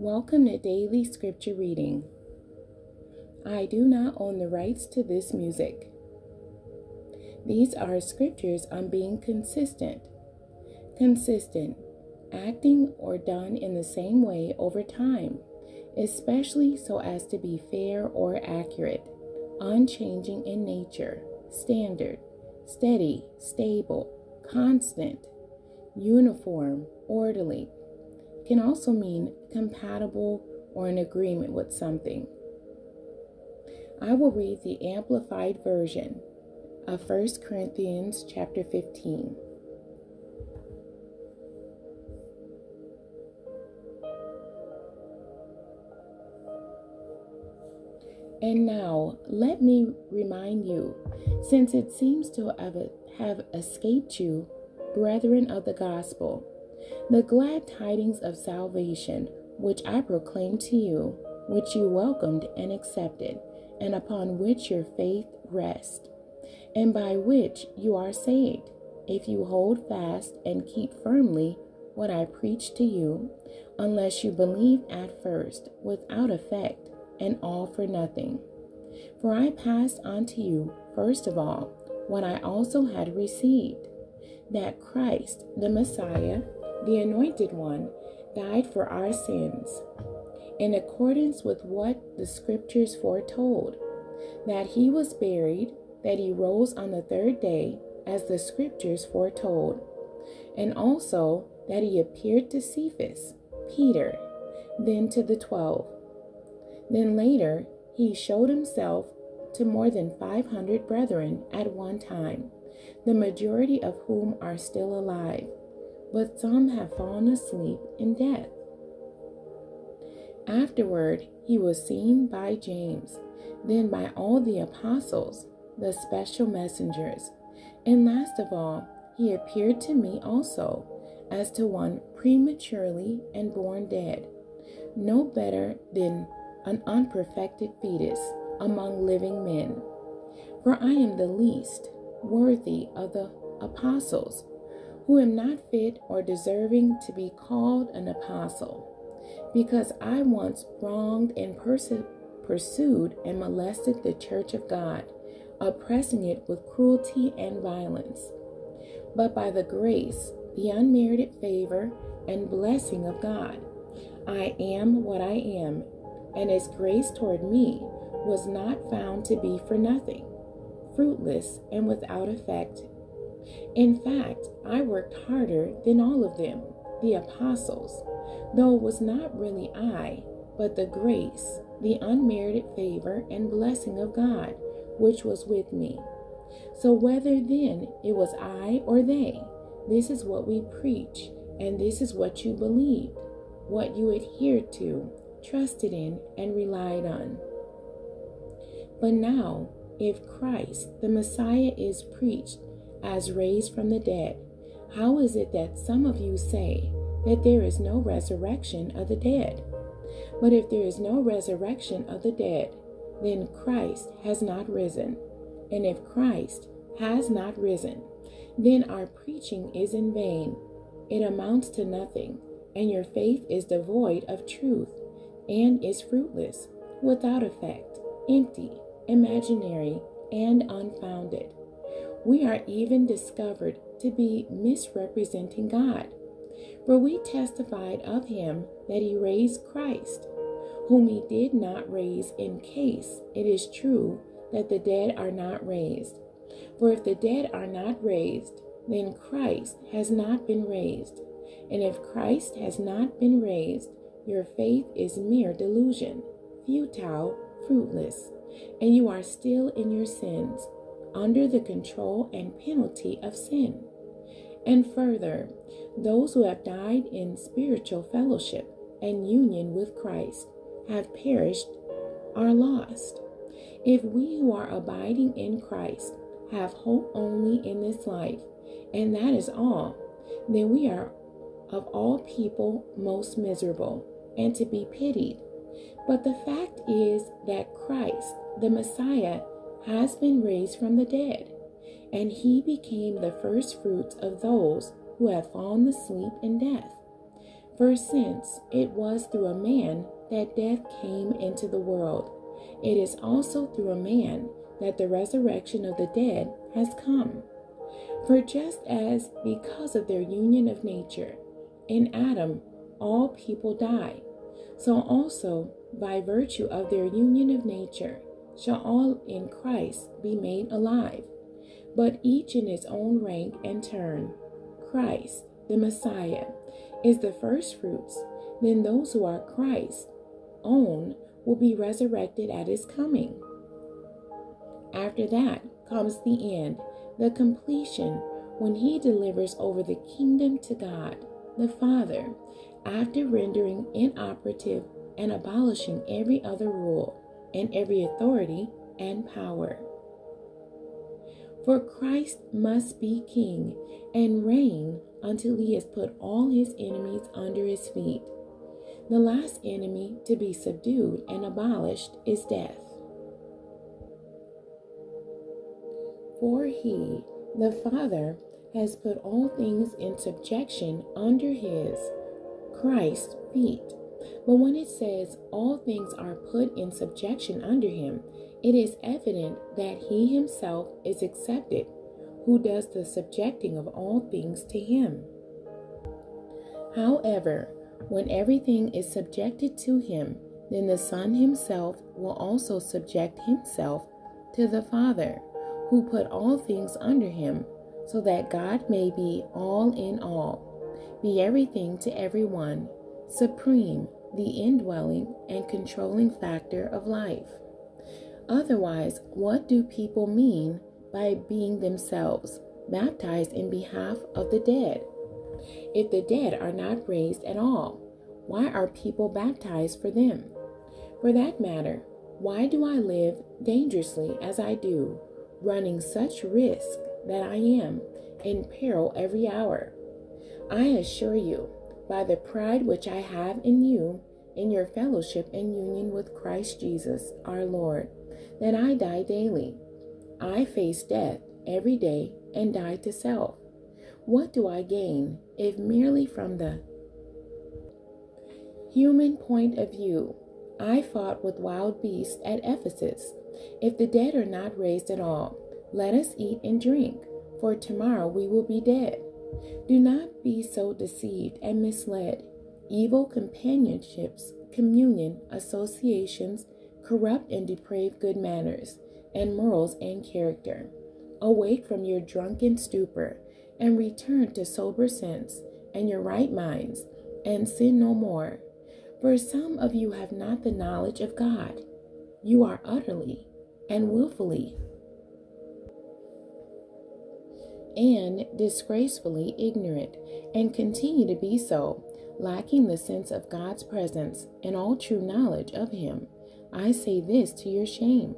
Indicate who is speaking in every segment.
Speaker 1: Welcome to Daily Scripture Reading. I do not own the rights to this music. These are scriptures on being consistent. Consistent, acting or done in the same way over time, especially so as to be fair or accurate, unchanging in nature, standard, steady, stable, constant, uniform, orderly can also mean compatible or in agreement with something. I will read the amplified version of 1 Corinthians chapter 15. And now, let me remind you, since it seems to have escaped you, brethren of the gospel, the glad tidings of salvation, which I proclaimed to you, which you welcomed and accepted, and upon which your faith rests, and by which you are saved, if you hold fast and keep firmly what I preached to you, unless you believe at first, without effect, and all for nothing. For I passed on to you, first of all, what I also had received that Christ, the Messiah, the Anointed One, died for our sins, in accordance with what the Scriptures foretold, that he was buried, that he rose on the third day, as the Scriptures foretold, and also that he appeared to Cephas, Peter, then to the twelve. Then later, he showed himself to more than 500 brethren at one time, the majority of whom are still alive but some have fallen asleep in death. Afterward, he was seen by James, then by all the apostles, the special messengers, and last of all, he appeared to me also, as to one prematurely and born dead, no better than an unperfected fetus among living men. For I am the least worthy of the apostles who am not fit or deserving to be called an apostle, because I once wronged and pers- pursued and molested the church of God, oppressing it with cruelty and violence. But by the grace, the unmerited favor, and blessing of God, I am what I am, and His grace toward me was not found to be for nothing, fruitless and without effect in fact, I worked harder than all of them, the apostles, though it was not really I, but the grace, the unmerited favor and blessing of God, which was with me. So whether then it was I or they, this is what we preach, and this is what you believed, what you adhered to, trusted in, and relied on. But now, if Christ, the Messiah, is preached, as raised from the dead, how is it that some of you say that there is no resurrection of the dead? But if there is no resurrection of the dead, then Christ has not risen. And if Christ has not risen, then our preaching is in vain. It amounts to nothing, and your faith is devoid of truth and is fruitless, without effect, empty, imaginary, and unfounded we are even discovered to be misrepresenting God. For we testified of him that he raised Christ, whom he did not raise, in case it is true that the dead are not raised. For if the dead are not raised, then Christ has not been raised. And if Christ has not been raised, your faith is mere delusion, futile, fruitless, and you are still in your sins under the control and penalty of sin. And further, those who have died in spiritual fellowship and union with Christ have perished are lost. If we who are abiding in Christ have hope only in this life, and that is all, then we are of all people most miserable and to be pitied. But the fact is that Christ, the Messiah, has been raised from the dead, and he became the first fruits of those who have fallen asleep in death. For since it was through a man that death came into the world, it is also through a man that the resurrection of the dead has come. For just as because of their union of nature, in Adam all people die, so also by virtue of their union of nature shall all in Christ be made alive, but each in his own rank and turn. Christ, the Messiah, is the firstfruits, then those who are Christ's own will be resurrected at his coming. After that comes the end, the completion, when he delivers over the kingdom to God, the Father, after rendering inoperative and abolishing every other rule and every authority and power. For Christ must be king and reign until he has put all his enemies under his feet. The last enemy to be subdued and abolished is death. For he, the Father, has put all things in subjection under his, Christ's feet. But when it says all things are put in subjection under him, it is evident that he himself is accepted, who does the subjecting of all things to him. However, when everything is subjected to him, then the Son himself will also subject himself to the Father who put all things under him, so that God may be all in all, be everything to everyone, supreme, the indwelling and controlling factor of life. Otherwise, what do people mean by being themselves baptized in behalf of the dead? If the dead are not raised at all, why are people baptized for them? For that matter, why do I live dangerously as I do? running such risk that I am in peril every hour. I assure you, by the pride which I have in you, in your fellowship and union with Christ Jesus our Lord, that I die daily. I face death every day and die to self. What do I gain if merely from the human point of view I fought with wild beasts at Ephesus? If the dead are not raised at all, let us eat and drink, for tomorrow we will be dead. Do not be so deceived and misled. Evil companionships, communion, associations, corrupt and depraved good manners, and morals and character. Awake from your drunken stupor, and return to sober sense and your right minds, and sin no more. For some of you have not the knowledge of God. You are utterly and willfully and disgracefully ignorant, and continue to be so, lacking the sense of God's presence and all true knowledge of Him. I say this to your shame.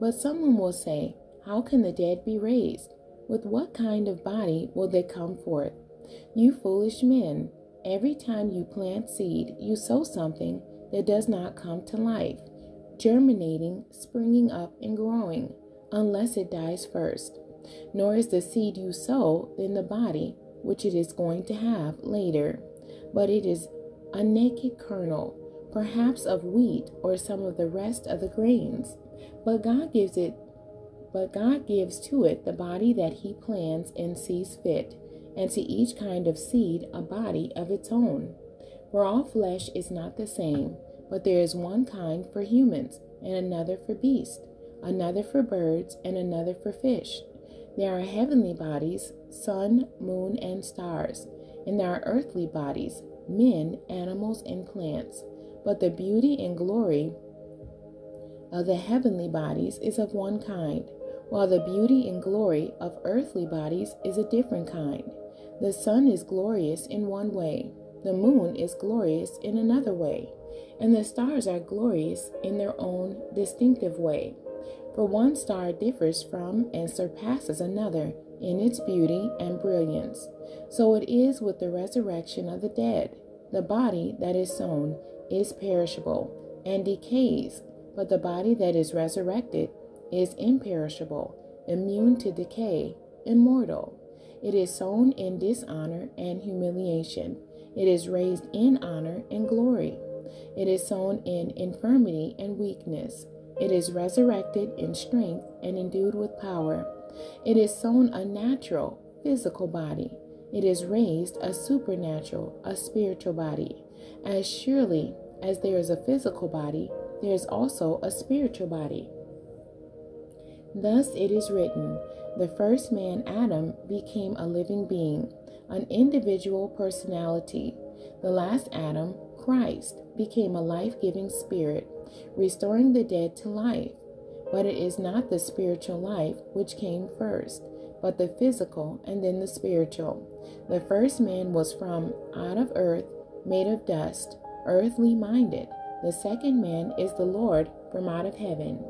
Speaker 1: But someone will say, How can the dead be raised? With what kind of body will they come forth? You foolish men, every time you plant seed, you sow something that does not come to life germinating, springing up, and growing, unless it dies first. Nor is the seed you sow in the body which it is going to have later, but it is a naked kernel, perhaps of wheat or some of the rest of the grains. But God gives it but God gives to it the body that he plans and sees fit, and to each kind of seed a body of its own. For all flesh is not the same, but there is one kind for humans, and another for beasts, another for birds, and another for fish. There are heavenly bodies, sun, moon, and stars, and there are earthly bodies, men, animals, and plants. But the beauty and glory of the heavenly bodies is of one kind, while the beauty and glory of earthly bodies is a different kind. The sun is glorious in one way, the moon is glorious in another way and the stars are glorious in their own distinctive way. For one star differs from and surpasses another in its beauty and brilliance. So it is with the resurrection of the dead. The body that is sown is perishable and decays, but the body that is resurrected is imperishable, immune to decay, immortal. It is sown in dishonor and humiliation It is raised in honor and glory. It is sown in infirmity and weakness. It is resurrected in strength and endued with power. It is sown a natural, physical body. It is raised a supernatural, a spiritual body. As surely as there is a physical body, there is also a spiritual body. Thus it is written the first man, Adam, became a living being, an individual personality. The last Adam, Christ, became a life giving spirit, restoring the dead to life. But it is not the spiritual life which came first, but the physical and then the spiritual. The first man was from out of earth, made of dust, earthly minded. The second man is the Lord from out of heaven.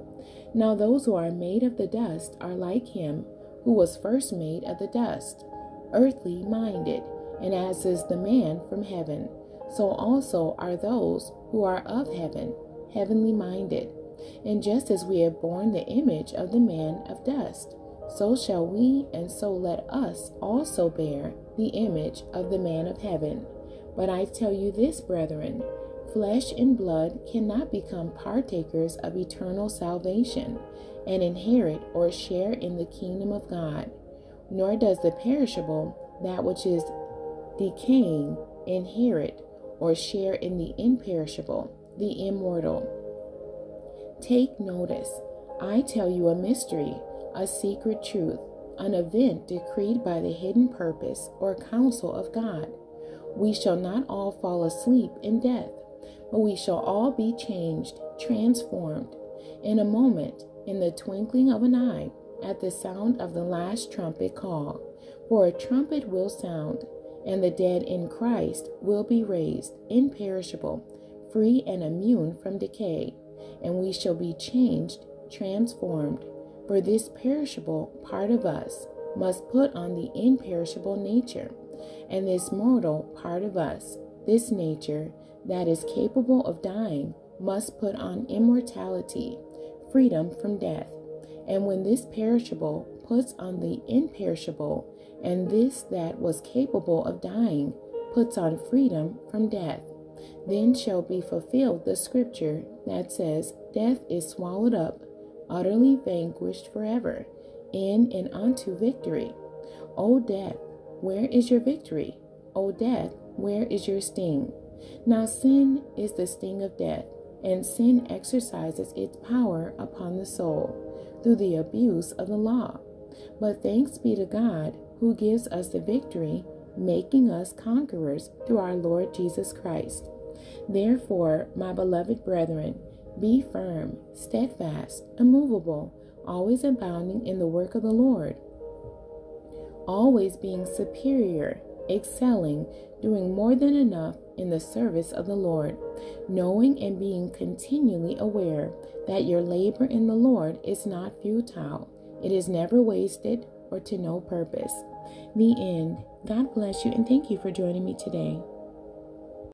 Speaker 1: Now those who are made of the dust are like him who was first made of the dust, earthly minded, and as is the man from heaven, so also are those who are of heaven, heavenly minded. And just as we have borne the image of the man of dust, so shall we, and so let us also bear the image of the man of heaven. But I tell you this, brethren flesh and blood cannot become partakers of eternal salvation and inherit or share in the kingdom of God, nor does the perishable, that which is decaying, inherit or share in the imperishable, the immortal. Take notice, I tell you a mystery, a secret truth, an event decreed by the hidden purpose or counsel of God. We shall not all fall asleep in death, but we shall all be changed, transformed, in a moment in the twinkling of an eye, at the sound of the last trumpet call. For a trumpet will sound, and the dead in Christ will be raised, imperishable, free and immune from decay, and we shall be changed, transformed. For this perishable part of us must put on the imperishable nature, and this mortal part of us, this nature that is capable of dying, must put on immortality freedom from death. And when this perishable puts on the imperishable, and this that was capable of dying puts on freedom from death, then shall be fulfilled the scripture that says, Death is swallowed up, utterly vanquished forever, in and unto victory. O death, where is your victory? O death, where is your sting? Now sin is the sting of death and sin exercises its power upon the soul through the abuse of the law. But thanks be to God who gives us the victory, making us conquerors through our Lord Jesus Christ. Therefore, my beloved brethren, be firm, steadfast, immovable, always abounding in the work of the Lord, always being superior, excelling, doing more than enough in the service of the Lord, knowing and being continually aware that your labor in the Lord is not futile, it is never wasted or to no purpose. The end. God bless you and thank you for joining me today.